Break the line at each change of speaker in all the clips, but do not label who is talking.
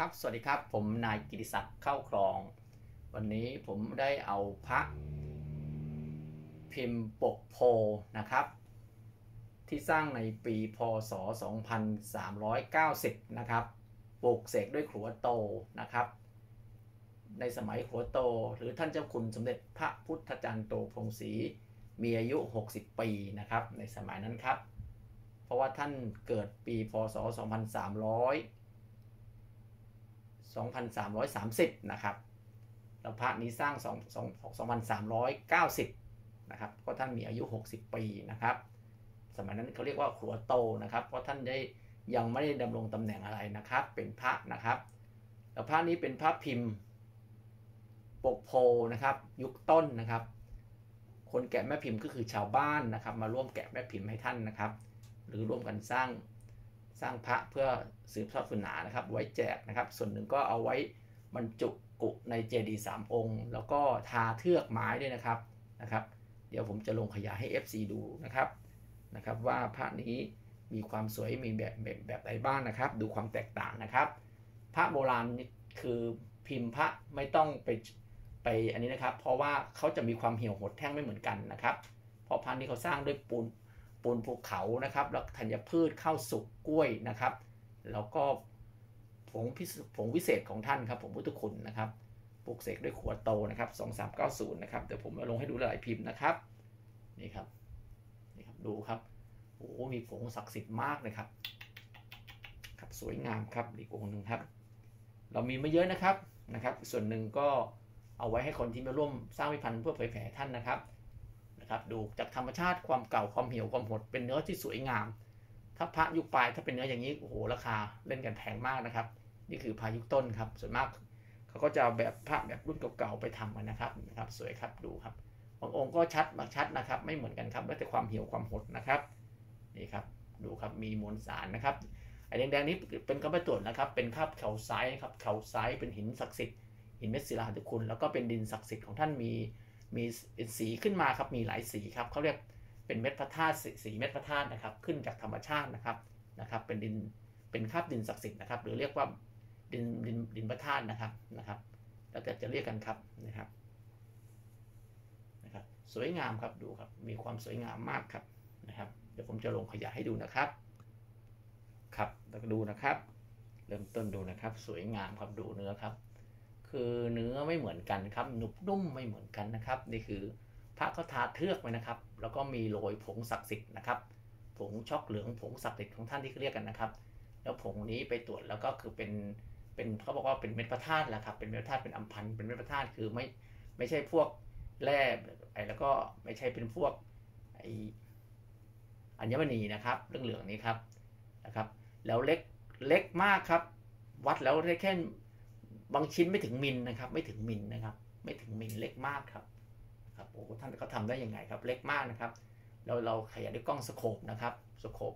ครับ สวัสดีครับ ผมนายกิติศักดิ์เข้าครอง วันนี้ผมได้เอาพระพิมพ์ปกโพนะครับ ที่สร้างในปีพศ 2390 นะครับปลูกเสกด้วยขัวโตนะครับ ในสมัยขัวโตหรือท่านเจ้าคุณสมเด็จพระพุทธจารย์โตพงศรีมีอายุ 60 ปีนะครับ ในสมัยนั้นครับ เพราะว่าท่านเกิดปีพศ 2300 2330 นะครับแล้วพระนี้สร้าง2 2390 นะครับเพราะท่านมีอายุ 60 ปีนะครับ สมัยนั้นเขาเรียกว่าขัวโตนะครับ เพราะท่านได้ยังไม่ได้ดำรงตำแหน่งอะไรนะครับ เป็นพระนะครับ แล้วพระนี้เป็นพระพิมพ์ปกโพนะครับ ยุคต้นนะครับ คนแกะแม่พิมพ์ก็คือชาวบ้านนะครับ มาร่วมแกะแม่พิมพ์ให้ท่านนะครับ หรือร่วมกันสร้าง ร้างพระเพื่อสืบทอดศาสนานะครับ ไว้แจกนะครับ ส่วนหนึ่งก็เอาไว้บรรจุกุในเจดีย์สามองค์ แล้วก็ทาเทือกไม้ด้วยนะครับนะครับ เดี๋ยวผมจะลงขยายให้ FC ดูนะครับนะครับ ว่าพระนี้มีความสวยมีแบบแบบแบบใดบ้างนะครับ ดูความแตกต่างนะครับ พระโบราณนี่คือพิมพ์พระไม่ต้องไปไปอันนี้นะครับ เพราะว่าเขาจะมีความเหี่ยวหดแท่งไม่เหมือนกันนะครับ เพราะพระนี้เขาสร้างด้วยปูน ปูนภูเขานะครับแล้วธัญพืชข้าวสุกกล้วยนะครับ แล้วก็ผงพิผงวิเศษของท่านครับผงพุทธคุณนะครับปลูกเสกด้วยขวดโตนะครับ2390นะครับเดี๋ยวผมมาลงให้ดูหลายพิมพ์นะครับนี่ครับนี่ครับดูครับโอ้มีผงศักดิ์สิทธิ์มากเลยครับครับสวยงามครับอีกองค์หนึ่งครับ เรามีม่เยอะนะครับนะครับ ส่วนหนึ่งก็เอาไว้ให้คนที่มาร่วมสร้างวิพันธ์เพื่อเผยแผ่ท่านนะครับ นะครับดูจากธรรมชาติความเก่าความเหี่ยวความหดเป็นเนื้อที่สวยงาม ถ้าพระยุคปลายถ้าเป็นเนื้ออย่างนี้โอ้โหราคาเล่นกันแพงมากนะครับ นี่คือพระยุคต้นครับส่วนมากเขาก็จะเอาแบบพระแบบรุ่นเก่าๆไปทำกันนะครับนะครับ สวยครับดูครับบางองค์ก็ชัดบางชัดนะครับ ไม่เหมือนกันครับแล้วแต่ความเหี่ยวความหดนะครับนี่ครับดูครับมีมวลสารนะครับไอ้แดงๆนี้เป็นกระเบื้องตรวจนะครับ เป็นคราบเขาไซครับเขาไซเป็นหินศักดิ์สิทธิ์หินเม็ดศิลาธิคุณแล้วก็เป็นดินศักดิ์สิทธิ์ของท่านมี มีเป็นสีขึ้นมาครับมีหลายสีครับเขาเรียกเป็นเม็ดพระธาตุสีเม็ดพระธาตุนะครับ ขึ้นจากธรรมชาตินะครับนะครับ เป็นดินเป็นคราบดินศักดิ์สิทธิ์นะครับ หรือเรียกว่าดินดินดินพระธาตุนะครับนะครับ แล้วแต่จะเรียกกันครับนะครับนะครับ สวยงามครับดูครับ มีความสวยงามมากครับนะครับ เดี๋ยวผมจะลงขยายให้ดูนะครับ ครับแล้วก็ดูนะครับ เริ่มต้นดูนะครับ สวยงามครับดูเนื้อครับ คือเนื้อไม่เหมือนกันครับหนุบนุ่มไม่เหมือนกันนะครับ นี่คือพระเขาทาเทือกไว้นะครับ แล้วก็มีโรยผงศักดิ์สิทธิ์นะครับ ผงช็อกเหลืองผงศักดิ์สิทธิ์ของท่านที่เขาเรียกกันนะครับ แล้วผงนี้ไปตรวจแล้วก็คือเป็นเป็นเขาบอกว่าเป็นเม็ดพระธาตุแหละครับเป็นเม็ดพระธาตุเป็นอัมพันธ์เป็นเม็ดพระธาตุคือไม่ไม่ใช่พวกแร่ไอ้แล้วก็ไม่ใช่เป็นพวกไออัญมณีนะครับเรื่องเหลืองนี้ครับนะครับ แล้วเล็กเล็กมากครับ วัดแล้วได้แค่ บางชิ้นไม่ถึงมิลนะครับ ไม่ถึงมิลนะครับ ไม่ถึงมิลเล็กมากครับครับโอ้ท่านเขาทำได้ยังไงครับ เล็กมากนะครับ เราเราขยายด้วยกล้อง scope นะครับ scope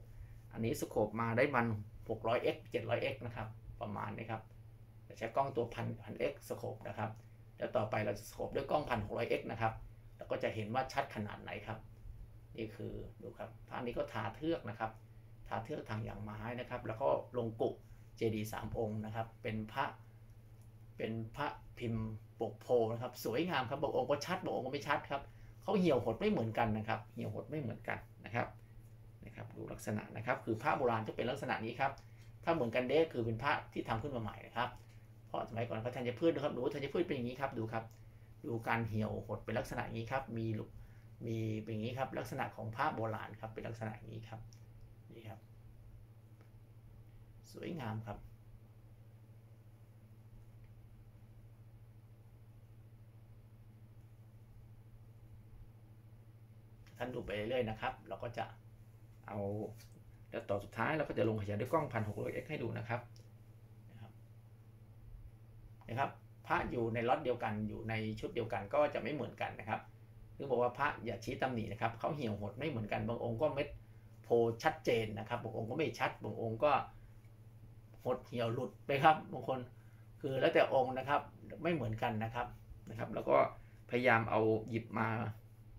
อันนี้ scope มาได้มัน 600x 700x นะครับ ประมาณนี้ครับใช้กล้องตัวพันพัน x สโคปนะครับ แล้วต่อไปเราจะสโคปด้วยกล้องพัน 600x นะครับแล้วก็จะเห็นว่าชัดขนาดไหนครับ นี่คือดูครับพระนี้ก็ทาเทือกนะครับ ทาเทือกทางอย่างไม้นะครับ แล้วก็ลงกุเจดีย์สามองค์นะครับ เป็นพระ เป็นพระพิมพ์ปกโพนะครับ สวยงามครับบางองค์ก็ชัดบางองค์ก็ไม่ชัดครับเขาเหี่ยวหดไม่เหมือนกันนะครับ เหี่ยวหดไม่เหมือนกันนะครับนะครับ ดูลักษณะนะครับ คือพระโบราณจะเป็นลักษณะนี้ครับ ถ้าเหมือนกันเด้คือเป็นพระที่ทำขึ้นมาใหม่นะครับเพราะสมัยก่อนพระธัญพืชนะครับดูธัญพืชเป็นอย่างนี้ครับดูครับ ดูการเหี่ยวหดเป็นลักษณะนี้ครับ มีมีเป็นอย่างนี้ครับ ลักษณะของพระโบราณครับเป็นลักษณะนี้ครับนี่ครับ สวยงามครับ ท่านดูไปเรื่อยๆนะครับ เราก็จะเอาแล้วต่อสุดท้ายเราก็จะลงขยายด้วยกล้องพันหกร้อยเอ็กให้ดูนะครับนะครับนะครับพระอยู่ในล็อตเดียวกันอยู่ในชุดเดียวกันก็จะไม่เหมือนกันนะครับคือบอกว่าพระอย่าชี้ตำหนินะครับเขาเหี่ยวหดไม่เหมือนกันบางองค์ก็เม็ดโพชัดเจนนะครับบางองค์ก็ไม่ชัดบางองค์ก็หดเหี่ยวหลุดไปครับบางคนคือแล้วแต่องค์นะครับไม่เหมือนกันนะครับนะครับ แล้วก็พยายามเอาหยิบมา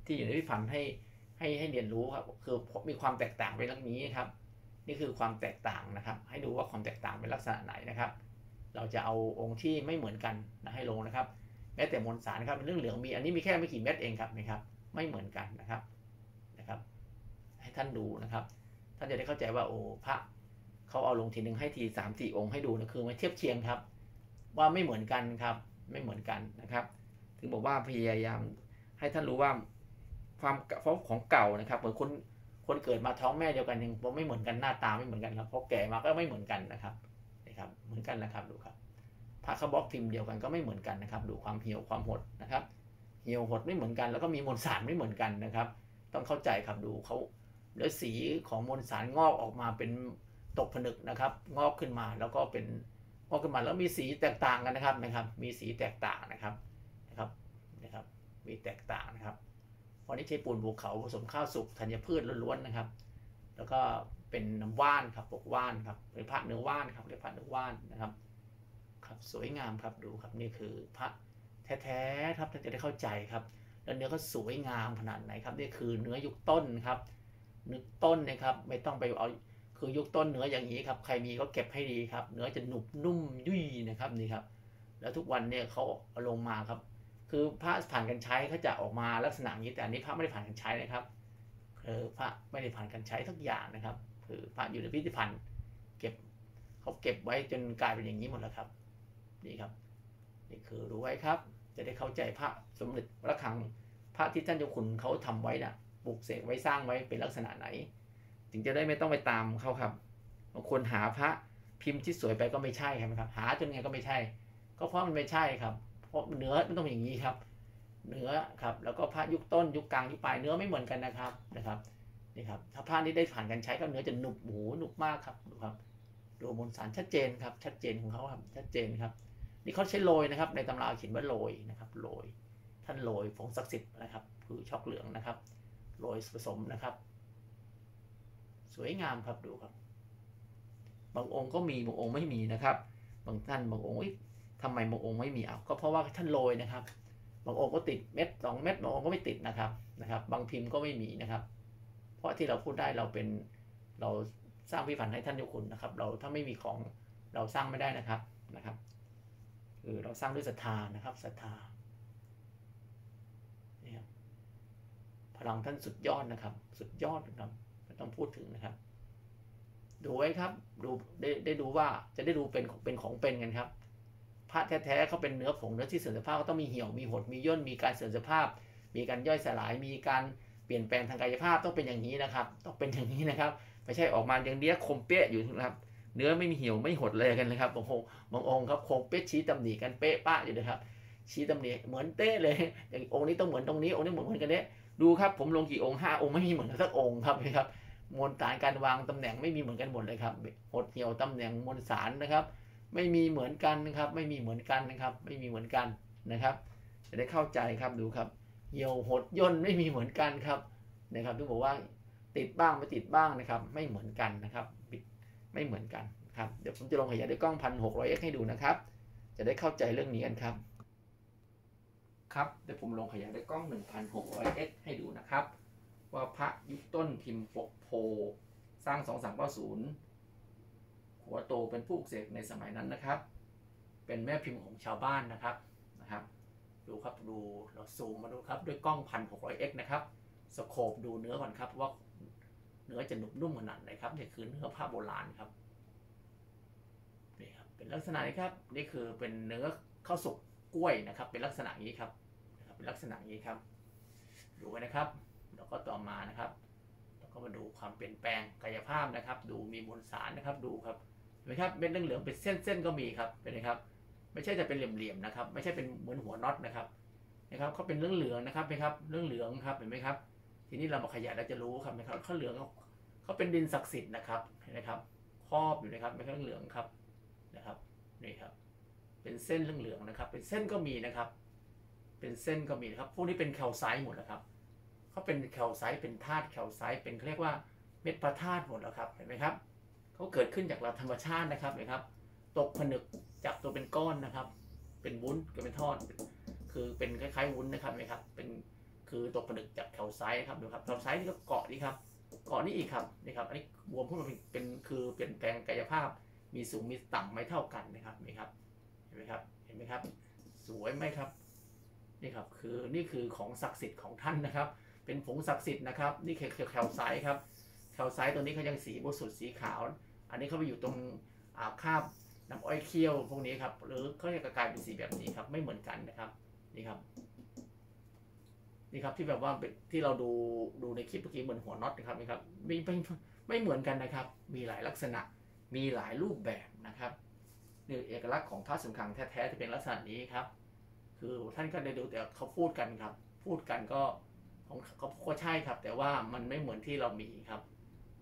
ที่อยู่ในพิพันธ์ให้ ให้ให้เรียนรู้ครับ คือมีความแตกต่างไปเรื่องนี้ครับ นี่คือความแตกต่างนะครับ ให้ดูว่าความแตกต่างเป็นลักษณะไหนนะครับ เราจะเอาองค์ที่ไม่เหมือนกันนะให้ลงนะครับแม้แต่มวลสารครับเรื่องเหลืองมี อันนี้มีแค่ไม่กี่เม็ดเองครับนะครับ ไม่เหมือนกันนะครับนะครับ ให้ท่านดูนะครับ ท่านจะได้เข้าใจว่าโอ้พระเขาเอาลงทีหนึ่งให้ทีสามสี่องค์ให้ดูนะคือมาเทียบเคียงครับ ว่าไม่เหมือนกันครับ ไม่เหมือนกันนะครับ ถึงบอกว่าพยายามให้ท่านรู้ว่า ความเพราะของเก่านะครับเหมือนคนคนเกิดมาท้องแม่เดียวกันยังไม่เหมือนกันหน้าตาไม่เหมือนกันครับพอแก่มาก็ไม่เหมือนกันนะครับนะครับเหมือนกันนะครับดูครับพระเขาบล็อกพิมพ์เดียวกันก็ไม่เหมือนกันนะครับ ดูความเหี่ยวความหดนะครับ เหี่ยวหดไม่เหมือนกัน แล้วก็มีมวลสารไม่เหมือนกันนะครับ ต้องเข้าใจครับดูเขาแล้วสีของมวลสารงอกออกมาเป็นตกผนึกนะครับ งอกขึ้นมาแล้วก็เป็นงอกขึ้นมาแล้วมีสีแตกต่างกันนะครับนะครับ มีสีแตกต่างนะครับนะครับนะครับ มีแตกต่างนะครับ เพราะนี่ใช้ปูนภูเขาผสมข้าวสุกธัญพืชล้วนๆนะครับ แล้วก็เป็นน้ำว่านครับปกว่านครับเป็นพระเนื้อว่านครับเรียกพระเนื้อว่านนะครับ ครับสวยงามครับดูครับนี่คือพระแท้ๆครับท่านจะได้เข้าใจครับ แล้วเนื้อก็สวยงามขนาดไหนครับนี่คือเนื้อยุคต้นครับนึกต้นนะครับ ไม่ต้องไปเอาคือยุคต้นเนื้ออย่างนี้ครับ ใครมีก็เก็บให้ดีครับ เนื้อจะหนุบนุ่มยุ่ยนะครับนี่ครับ แล้วทุกวันเนี่ยเขาเอาลงมาครับ คือพระผ่านการใช้เขาจะออกมาลักษณะนี้แต่อันนี้พระไม่ได้ผ่านการใช้นะครับคือพระไม่ได้ผ่านการใช้ทุกอย่างนะครับ คือพระอยู่ในพิพิธภัณฑ์เก็บเขาเก็บไว้จนกลายเป็นอย่างนี้หมดแล้วครับ นี่ครับ นี่คือรู้ไว้ครับ จะได้เข้าใจพระสมเด็จพระคังพระที่ท่านเจ้าคุณเขาทำไว้นะ่ะปลูกเสกไว้สร้างไว้เป็นลักษณะไหน ถึงจะได้ไม่ต้องไปตามเขาครับบางคนหาพระพิมพ์ที่สวยไปก็ไม่ใช่ครับ หาจนไงก็ไม่ใช่ ก็เพราะมันไม่ใช่ครับ เพราะเนื้อมันต้องเป็นอย่างนี้ครับ เนื้อครับ แล้วก็พระยุคต้นยุคกลางยุคปลายเนื้อไม่เหมือนกันนะครับนะครับนี่ครับถ้าพระนี้ได้ผ่านการใช้ก็เนื้อจะหนุบหูหนุบมากครับดูครับดูมวลสารชัดเจนครับ ชัดเจนของเขาครับชัดเจนครับ นี่เขาใช้โรยนะครับ ในตำราเขียนว่าโรยนะครับโรยท่านโรยผงศักดิ์สิทธิ์นะครับ คือช็อกเหลืองนะครับโรยผสมนะครับ สวยงามครับดูครับ บางองค์ก็มีบางองค์ไม่มีนะครับ บางท่านบางองค์ ทำไมบางองค์ไม่มีเอะก็เพราะว่าท่านโรยนะครับ บางองค์ก็ติดเม็ดสองเม็ดบางองค์ก็ไม่ติดนะครับนะครับ บางพิมพ์ก็ไม่มีนะครับ เพราะที่เราพูดได้เราเป็นเราสร้างพิพันธ์ให้ท่านเจ้าคุณนะครับ เราถ้าไม่มีของเราสร้างไม่ได้นะครับนะครับ คือเราสร้างด้วยศรัทธานะครับศรัทธานี่ครับพลังท่านสุดยอดนะครับ สุดยอดนะครับไม่ต้องพูดถึงนะครับ ดูไว้ครับ ดูได้ได้ดูว่าจะได้ดูเป็นเป็นของเป็นกันครับ พระแท้ๆเขาเป็นเนื้อผงเนื้อที่เสื่อมสภาพก็ต้องมีเหี่ยวมีหดมีย่นมีการเสื่อมสภาพ มีการย่อยสลายมีการเปลี่ยนแปลงทางกายภาพต้องเป็นอย่างนี้นะครับ ต้องเป็นอย่างนี้นะครับไม่ใช่ออกมาอย่างเนี้ยคมเปี้ยอยู่นะครับ เนื้อไม่มีเหี่ยวไม่หดเลยกันเลยครับบางองค์บางองค์ครับคงเป๊ะชี้ตำหนิกันเป๊ะป้าอยู่นะครับชี้ตำหนิเหมือนเต้เลยอย่างองค์นี้ต้องเหมือนตรงนี้องค์นี้เหมือนเหมือนกันเนี้ยดูครับผมลงกี่องค์ห้าองค์ไม่มีเหมือนกันสักองค์ครับนะครับมวลสารการวางตำแหน่งไม่มีเหมือนกันหมดเลยครับหดเหี่ยวตำแหน่งมวลสารนะครับ ไม่มีเหมือนกันนะครับ ไม่มีเหมือนกันนะครับ ไม่มีเหมือนกันนะครับ จะได้เข้าใจครับดูครับ เหี่ยวหดย่นไม่มีเหมือนกันครับนะครับที่บอกว่าติดบ้างไม่ติดบ้างนะครับ ไม่เหมือนกันนะครับ ไม่เหมือนกันครับเดี๋ยวผมจะลงขยายด้วยกล้องพันหกร้อยเอ็กให้ดูนะครับ จะได้เข้าใจเรื่องนี้กันครับ ครับเดี๋ยวผมลงขยายด้วยกล้อง1,600 x ให้ดูนะครับ ว่าพระยุคต้นพิมพ์ปกโพสร้าง2390 หัวโตเป็นผู้เสกในสมัยนั้นนะครับ เป็นแม่พิมพ์ของชาวบ้านนะครับนะครับ ดูครับดูเราซูมมาดูครับด้วยกล้อง 1,600 x นะครับสโคปดูเนื้อก่อนครับว่าเนื้อจะหนุบนุ่มขนาดไหนครับนี่คือเนื้อผ้าโบราณครับนี่ครับเป็นลักษณะนี้ครับนี่คือเป็นเนื้อข้าวสุกกล้วยนะครับ เป็นลักษณะนี้ครับเป็นลักษณะนี้ครับ ดูไว้นะครับแล้วก็ต่อมานะครับแล้วก็มาดูความเปลี่ยนแปลงกายภาพนะครับ ดูมีมวลสารนะครับดูครับ เห็นไหมครับเม็ดเหลืองๆเป็นเส้นๆก็มีครับเป็นไงครับ ไม่ใช่จะเป็นเหลี่ยมๆนะครับ ไม่ใช่เป็นเหมือนหัวน็อตนะครับนะครับเขาเป็นเรื่องเหลืองนะครับไหมครับเรื่องเหลืองครับเห็นไหมครับ ทีนี้เรามาขยายเราจะรู้ครับนะครับเขาเหลืองเขาเป็นดินศักดิ์สิทธิ์นะครับเห็นไหมครับครอบอยู่นะครับไม่ใช่เหลืองครับนะครับนี่ครับ เป็นเส้นเหลืองๆนะครับ เป็นเส้นก็มีนะครับ เป็นเส้นก็มีนะครับพวกนี้เป็นแคลไซต์หมดแล้วครับเขาเป็นแคลไซต์เป็นธาตุแคลไซต์เป็นเรียกว่าเม็ดพระธาตุหมดแล้วครับเห็นไหมครับ เขาเกิดขึ้นจากธรรมชาตินะครับเห็นครับ ตกผนึกจากตัวเป็นก้อนนะครับ เป็นวุ้นก็เป็นทอด คือเป็นคล้ายๆวุ้นนะครับเห็นไหมครับ เป็นคือตกผนึกจากแคลไซต์ครับดูครับแคลไซต์นี่ก็เกาะนี่ครับเกาะนี่อีกครับนี่ครับ อันนี้บวมขึ้นมาเป็นคือเปลี่ยนแปลงกายภาพ มีสูงมีต่ำไม่เท่ากันนะครับนี่ครับ เห็นไหมครับเห็นไหมครับ สวยไหมครับนี่ครับคือนี่คือของศักดิ์สิทธิ์ของท่านนะครับ เป็นผงศักดิ์สิทธิ์นะครับ นี่คือแคลไซต์ครับแคลไซต์ตัวนี้เขายังสีบริสุทธิ์สีขาว อันนี้เขาไปอยู่ตรงคาบน้ำอ้อยเคี่ยวพวกนี้ครับ หรือเขาจะกลายเป็นสีแบบนี้ครับ ไม่เหมือนกันนะครับนี่ครับนี่ครับที่แบบว่าที่เราดูดูในคลิปเมื่อกี้เหมือนหัวน็อตนะครับนี่ครับไม่ไม่ไม่เหมือนกันนะครับ มีหลายลักษณะมีหลายรูปแบบนะครับนี่เอกลักษณ์ของพระสมคังแท้ๆจะเป็นลักษณะนี้ครับ คือท่านก็ได้ดูแต่เขาพูดกันครับ พูดกันก็ของเขาก็ใช่ครับ แต่ว่ามันไม่เหมือนที่เรามีครับ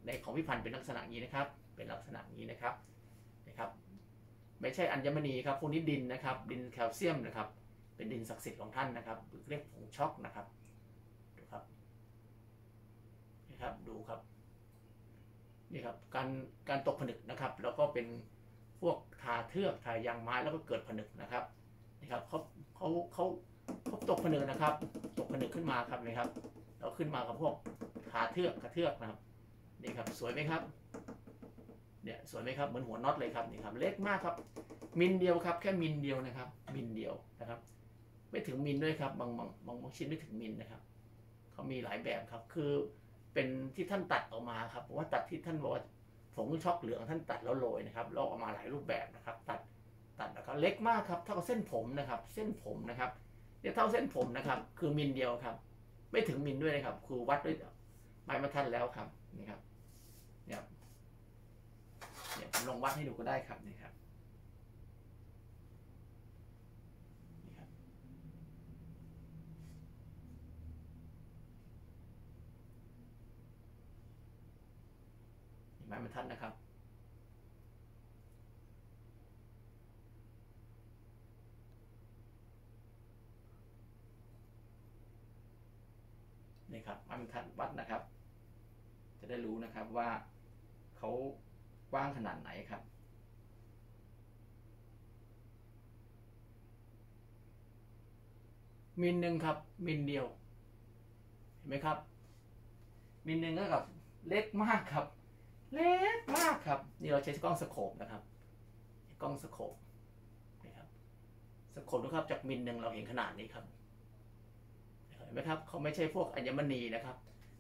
ในของพิพันธ์เป็นลักษณะนี้นะครับ เป็นลักษณะนี้นะครับนะครับ ไม่ใช่อัญมณีครับพวกนี้ดินนะครับ ดินแคลเซียมนะครับ เป็นดินศักดิ์สิทธิ์ของท่านนะครับเรียกผงช็อกนะครับดูครับนี่ครับดูครับนี่ครับการการตกผนึกนะครับ แล้วก็เป็นพวกทาเทือกทายางไม้แล้วก็เกิดผนึกนะครับนี่ครับเขาเขาเขาเขาตกผนึกนะครับ ตกผนึกขึ้นมาครับนี่ครับแล้วขึ้นมากับพวกทาเทือกกระเทือกนะครับนี่ครับสวยไหมครับ สวยไหมครับเหมือนหัวน็อตเลยครับนี่ครับเล็กมากครับ มิลเดียวครับ แค่มิลเดียวนะครับ มิลเดียวนะครับ ไม่ถึงมิลด้วยครับบางบางบางบางชิ้นไม่ถึงมิลนะครับเขามีหลายแบบครับ คือเป็นที่ท่านตัดออกมาครับผมว่าตัดที่ท่านบอกว่าผงช็อกเหลืองท่านตัดแล้วโรยนะครับลอกออกมาหลายรูปแบบนะครับ ตัดตัดแล้วก็เล็กมากครับ เท่ากับเส้นผมนะครับ เส้นผมนะครับเนี่ยเท่าเส้นผมนะครับ คือมิลเดียวครับ ไม่ถึงมิลด้วยนะครับ คือวัดด้วยไม้บรรทัดแล้วครับนี่ครับ ลองวัดให้ดูก็ได้ครับนี่ครับนี่ครับไม้บรรทัดนะครับ นี่ครับไม้บรรทัดวัดนะครับ จะได้รู้นะครับว่าเขา กว้างขนาดไหนครับ มิลหนึ่งครับ มิลเดียว เห็นไหมครับ มิลหนึ่งก็กับเล็กมากครับ เล็กมากครับ นี่เราใช้กล้องสโคปนะครับ กล้องสโคปนี่ครับสโคปดูครับจากมิลหนึ่งเราเห็นขนาดนี้ครับเห็นไหมครับเขาไม่ใช่พวกอัญมณีนะครับ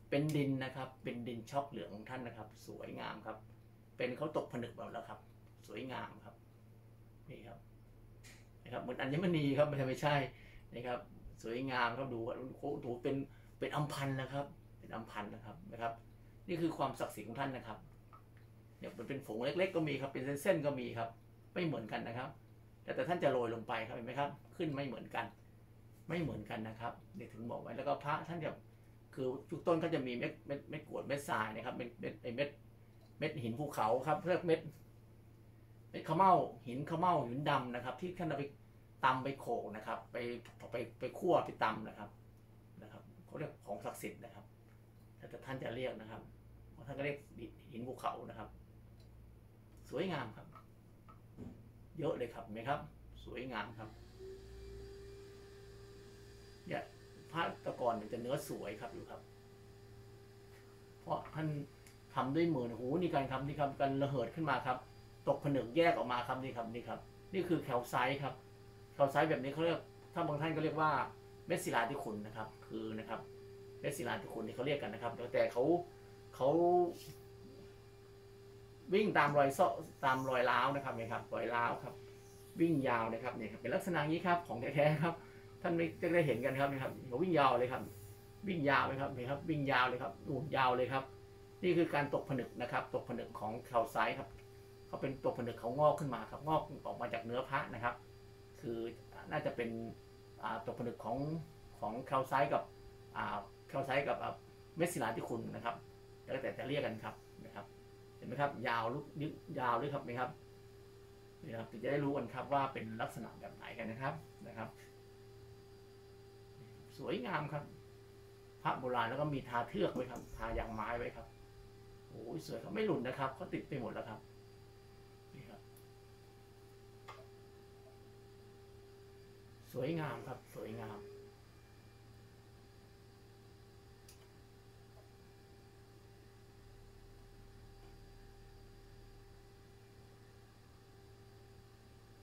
เป็นดินนะครับ เป็นดินช็อกเหลืองของท่านนะครับ สวยงามครับ เป็นเขาตกผนึกแบบแล้วครับ สวยงามครับนี่ครับนะครับเหมือนอัญมณีครับไม่ใช่ไม่ใช่นะครับสวยงามครับดูว่าโอ้โหเป็นเป็นอัมพันธ์นะครับ เป็นอัมพันธ์นะครับนะครับ นี่คือความศักดิ์สิทธิ์ของท่านนะครับเนี่ยมันเป็นผงเล็ก ๆ ก็มีครับเป็นเส้นๆก็มีครับ ไม่เหมือนกันนะครับ แต่แต่ท่านจะโรยลงไปครับเห็นไหมครับ ขึ้นไม่เหมือนกัน ไม่เหมือนกันนะครับเนี่ถึงบอกไว้แล้วก็พระท่านจะคือทุกต้นก็จะมีเม็ดเม็ดเม็ดกวดเม็ดทรายนะครับเม็ดเม็ดไอเม็ด เม็ดหินภูเขาครับเรียกเม็ดเม็ดขมเมาหินขมเมาหินดำนะครับ ที่ท่านเอาไปตำไปโขกนะครับ ไปไปไปคั่วไปตำนะครับนะครับเขาเรียกของศักดิ์สิทธิ์นะครับแต่ท่านจะเรียกนะครับท่านก็เรียกหินภูเขานะครับ สวยงามครับ เยอะเลยครับไหมครับ สวยงามครับเนี่ยพระตะกอนเนี่ยจะเนื้อสวยครับอยู่ครับ เพราะท่าน ทำด้วยมือโอ้โหนี่การทำนี่ครับการระเหิดขึ้นมาครับ ตกผนึกแยกออกมาครับนี่ครับนี่ครับ นี่คือแคลไซต์ครับแคลไซต์แบบนี้เขาเรียกถ้าบางท่านก็เรียกว่าเม็ดศิลาที่ขุนนะครับ คือนะครับเม็ดศิลาที่ขุนนี่เขาเรียกกันนะครับ แต่เขาเขาวิ่งตามรอยเซาะตามรอยร้าวนะครับเนี่ยครับรอยร้าวครับ วิ่งยาวนะครับเนี่ยครับเป็นลักษณะนี้ครับของแท้ๆครับ ท่านไม่จะได้เห็นกันครับนะครับเขาวิ่งยาวเลยครับ วิ่งยาวเลยครับนี่ครับ วิ่งยาวเลยครับดูยาวเลยครับ นี่คือการตกผนึกนะครับ ตกผนึกของแคลไซต์ครับเขาเป็นตกผนึกเขางอกขึ้นมาครับงอกออกมาจากเนื้อพระนะครับ คือน่าจะเป็นตกผนึกของของแคลไซต์กับแคลไซต์กับเมสซิลาที่คุณนะครับแล้วแต่จะเรียกกันครับนะครับ เห็นไหมครับ ยาวลุกยึดยาวด้วยครับไหมครับนี่ครับจะได้รู้กันครับว่าเป็นลักษณะแบบไหนกันนะครับนะครับ สวยงามครับ พระโบราณแล้วก็มีทาเทือกไว้ครับ ทายางไม้ไว้ครับ โอ้ยสวยครับไม่หลุดนะครับเขาติดไปหมดแล้วครับนี่ครับ สวยงามครับ สวยงาม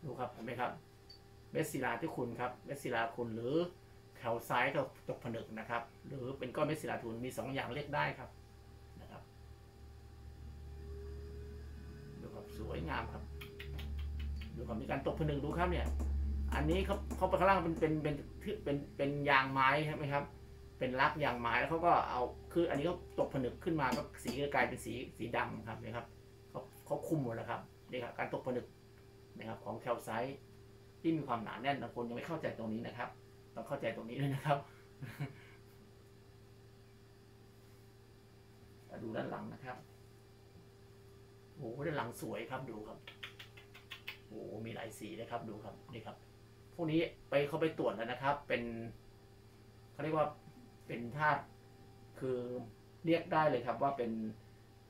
ดูครับเห็นไหมครับเม็ดศิลาที่คุณครับเม็ดศิลาคุณหรือแถวซ้ายก็ตกผนึกนะครับ หรือเป็นก้อนเม็ดศิลาทุนมีสองอย่างเรียกไดูครับ สวยงามครับดูครับมีการตกผนึกดูครับเนี่ย อันนี้เขาเขาไปข้างล่างเป็นเป็นเป็นเป็นเป็นยางไม้ใช่ไหมครับ เป็นลักยางไม้แล้วเขาก็เอาคืออันนี้เขาตกผนึกขึ้นมาก็สีก็กลายเป็นสีสีดำครับนะครับเขาเขาคุมหมดแล้วครับนี่ครับการตกผนึกนะครับของแคลไซต์ที่มีความหนาแน่นบางคนยังไม่เข้าใจตรงนี้นะครับ ต้องเข้าใจตรงนี้ด้วยนะครับมาดูด้านหลังนะครับ โอ้โหด้านหลังสวยครับดูครับโอ้โหมีหลายสีนะครับดูครับนี่ครับพวกนี้ไปเขาไปตรวจแล้วนะครับ เป็นเขาเรียกว่าเป็นธาตุคือเรียกได้เลยครับว่าเป็น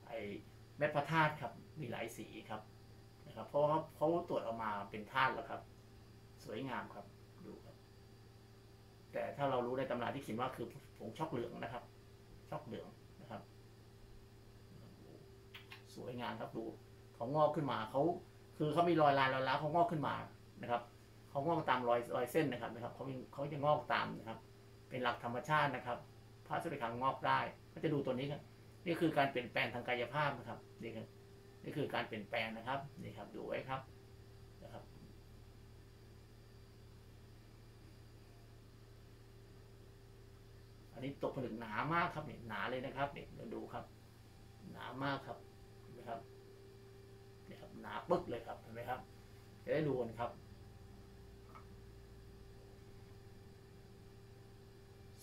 ไอเม็ดพระธาตุครับ มีหลายสีครับนะครับ เพราะว่าเขาเขาตรวจออกมาเป็นธาตุแล้วครับ สวยงามครับดูครับ แต่ถ้าเรารู้ในตำราที่เขียนว่าคือผงช็อกเหลืองนะครับช็อกเหลือง สวยงามครับดูเขางอกขึ้นมาเขาคือเขามีรอยลายรอยล้าเขางอกขึ้นมานะครับเขางอกตามรอยรอยเส้นนะครับนะครับเขาเขาจะงอกตามนะครับ เป็นหลักธรรมชาตินะครับพระสุริคังงอกได้ ก็จะดูตัวนี้ครับนี่คือการเปลี่ยนแปลงทางกายภาพนะครับนี่ครับนี่คือการเปลี่ยนแปลงนะครับนี่ครับดูไว้ครับนะครับอันนี้ตกผลึกหนามากครับเนี่ยหนาเลยนะครับเนี่ยเดี๋ยวดูครับ หนามากครับเห็นไหมครับเนี่ยครับ หนาปึ๊กเลยครับเห็นไหมครับจะได้ดูกันครับ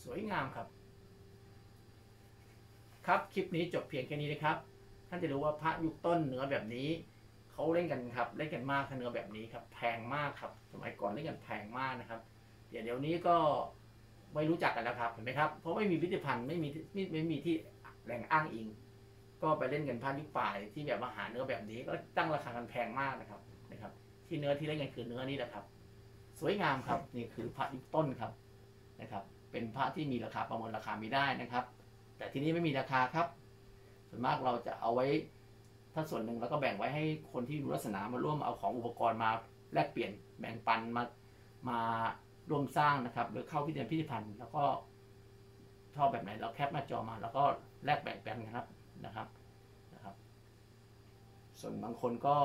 สวยงามครับ ครับคลิปนี้จบเพียงแค่นี้นะครับ ท่านจะรู้ว่าพระยุคต้นเนื้อแบบนี้เขาเล่นกันครับ เล่นกันมากถ้าเนื้อแบบนี้ครับ แพงมากครับ สมัยก่อนเล่นกันแพงมากนะครับ เดี๋ยวเดี๋ยวนี้ก็ไม่รู้จักกันแล้วครับเห็นไหมครับ เพราะไม่มีพิพิธภัณฑ์ไม่มีไม่ไม่มีที่แหล่งอ้างอิง ก็ไปเล่นกันพระยุคป่ายที่แบบมาหาเนื้อแบบนี้ก็ตั้งราคากันแพงมากนะครับนะครับ ที่เนื้อที่เล่นกันคือเนื้อนี้แหละครับ สวยงามครับนี่คือพระยุคต้นครับนะครับ เป็นพระที่มีราคาประเมินราคาไม่ได้นะครับ แต่ที่นี่ไม่มีราคาครับ ส่วนมากเราจะเอาไว้ถ้าส่วนหนึ่งแล้วก็แบ่งไว้ให้คนที่รู้ลักษณะมาร่วมเอาของอุปกรณ์มาแลกเปลี่ยนแบ่งปันมามาร่วมสร้างนะครับหรือเข้าพิพิธภัณฑ์พิพิธภัณฑ์แล้วก็ชอบแบบไหนเราแคปหน้าจอมา แล้วก็แลกแบ่งกันนะครับ นะครับนะครับ ส่วนบางคนก็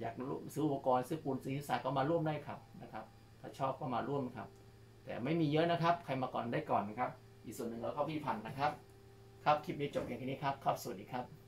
อยากซื้ออุปกรณ์ซื้อปูนซื้อหินทราก็มาร่วมได้ครับนะครับ ถ้าชอบก็มาร่วมครับ แต่ไม่มีเยอะนะครับ ใครมาก่อนได้ก่อนนะครับ อีกส่วนหนึ่งเราเข้าพิพิธภัณฑ์นะครับ ครับคลิปนี้จบอย่างนี้ครับครับสวัสดีครับ